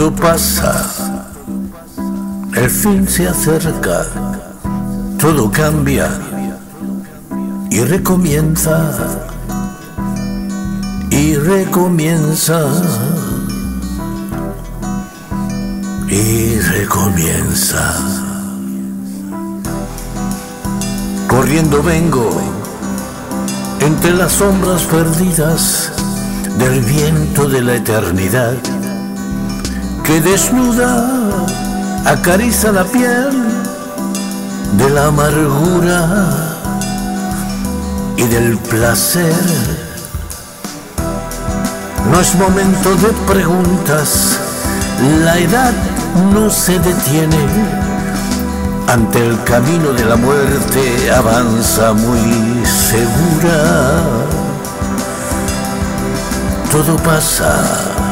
Todo pasa, el fin se acerca, todo cambia y recomienza, y recomienza, y recomienza. Corriendo vengo entre las sombras perdidas del viento de la eternidad que desnuda acaricia la piel de la amargura y del placer. No es momento de preguntas, la edad no se detiene. Ante el camino de la muerte avanza muy segura. Todo pasa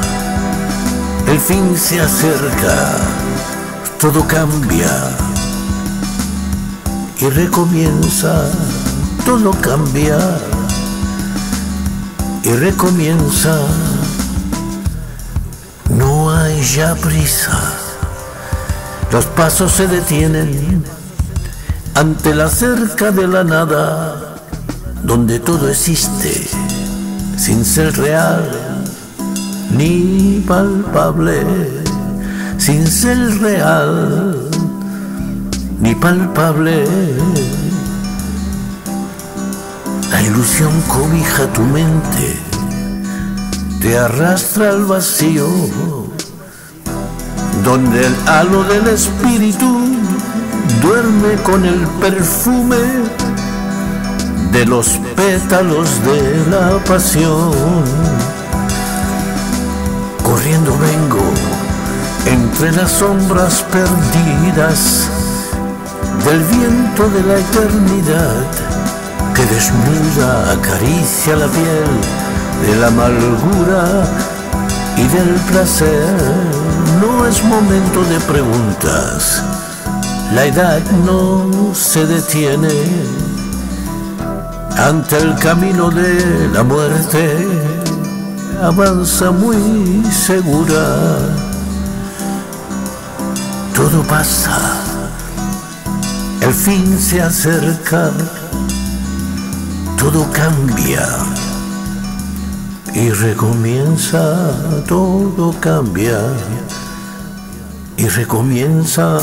el fin se acerca, todo cambia y recomienza, todo cambia y recomienza. No hay ya prisa, los pasos se detienen ante la cerca de la nada, donde todo existe sin ser real ni palpable, sin ser real, ni palpable. La ilusión cobija tu mente, te arrastra al vacío, donde el halo del espíritu duerme con el perfume de los pétalos de la pasión corriendo vengo entre las sombras perdidas del viento de la eternidad que desnuda acaricia la piel de la amargura y del placer. No es momento de preguntas, la edad no se detiene ante el camino de la muerte avanza muy segura. Todo pasa, el fin se acerca, todo cambia y recomienza, todo cambia y recomienza.